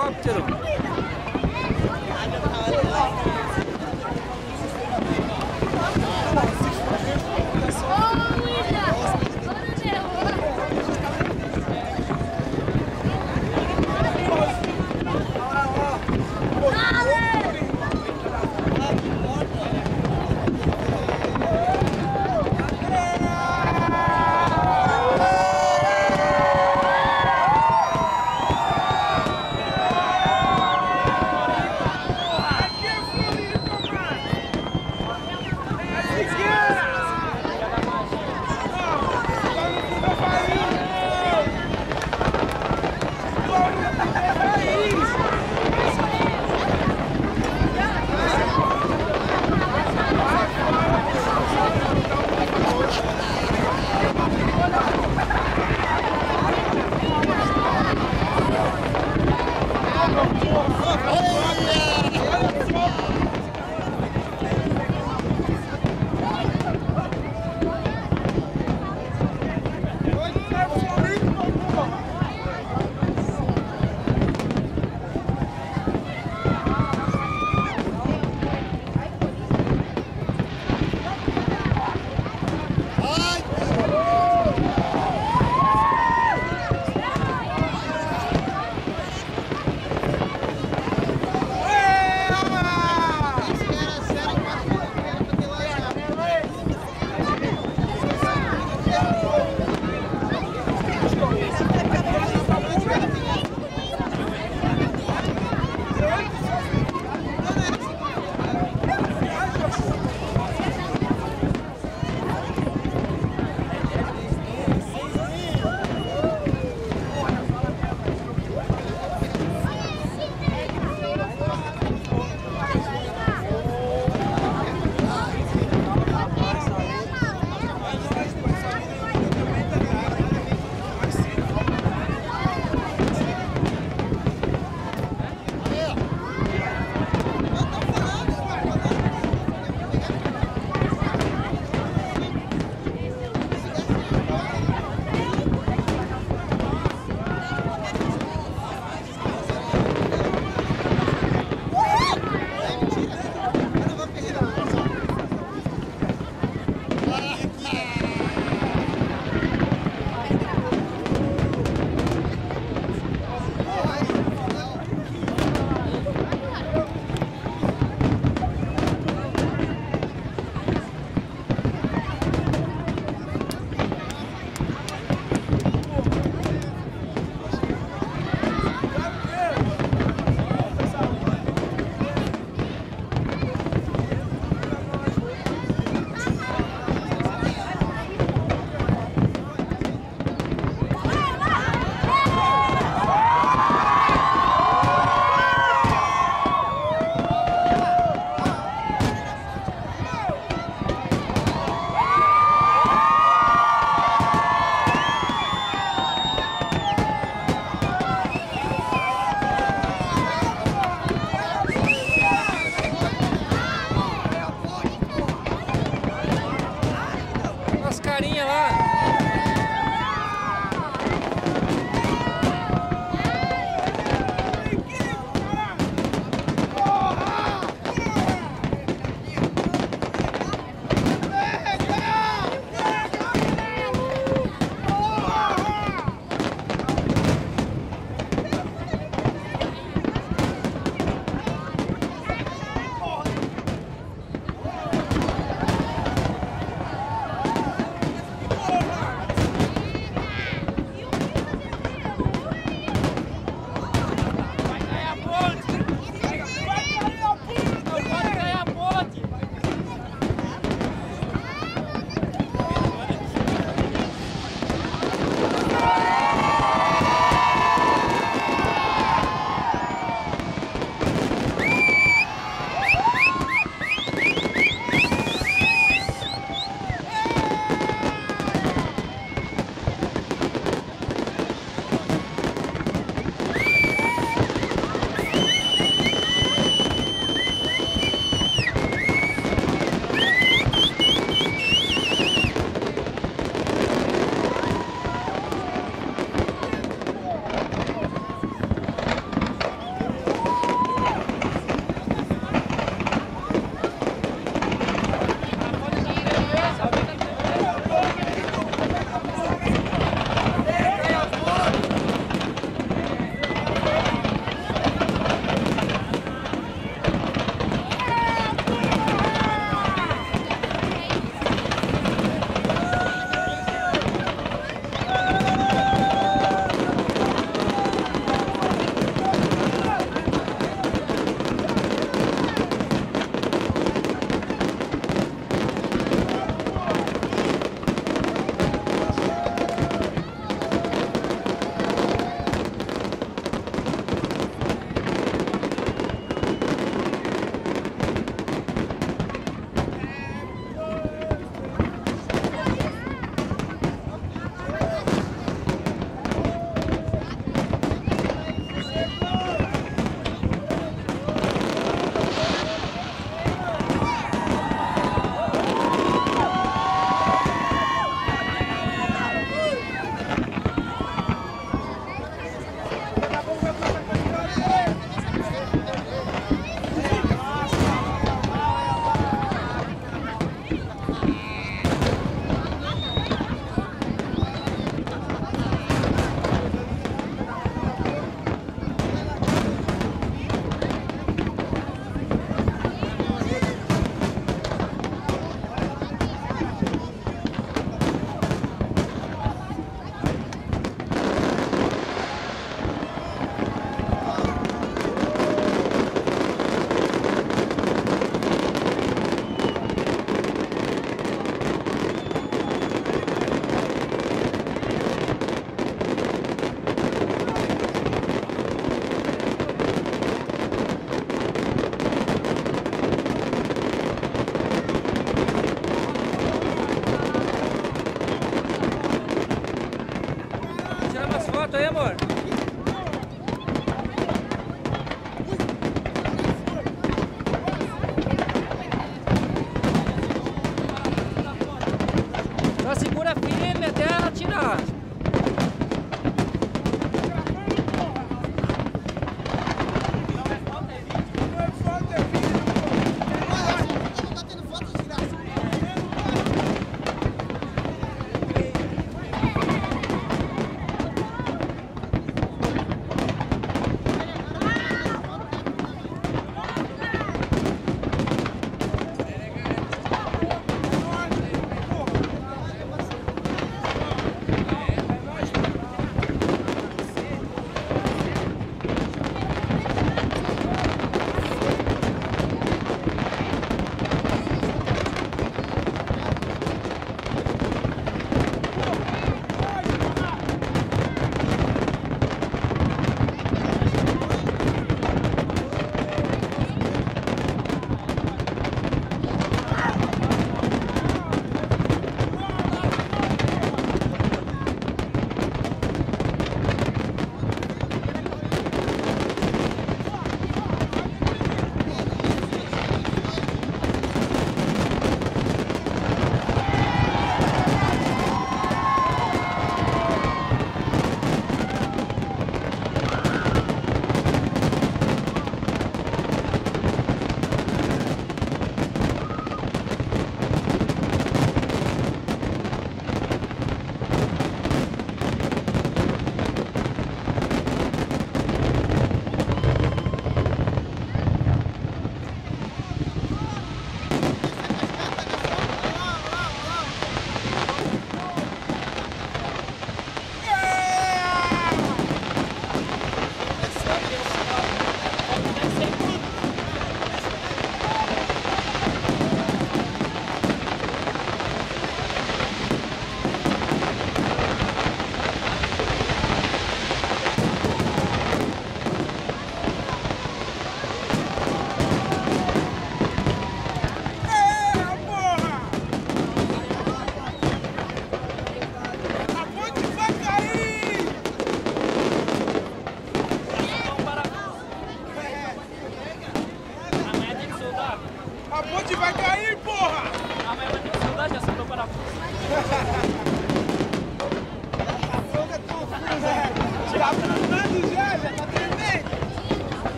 up to them.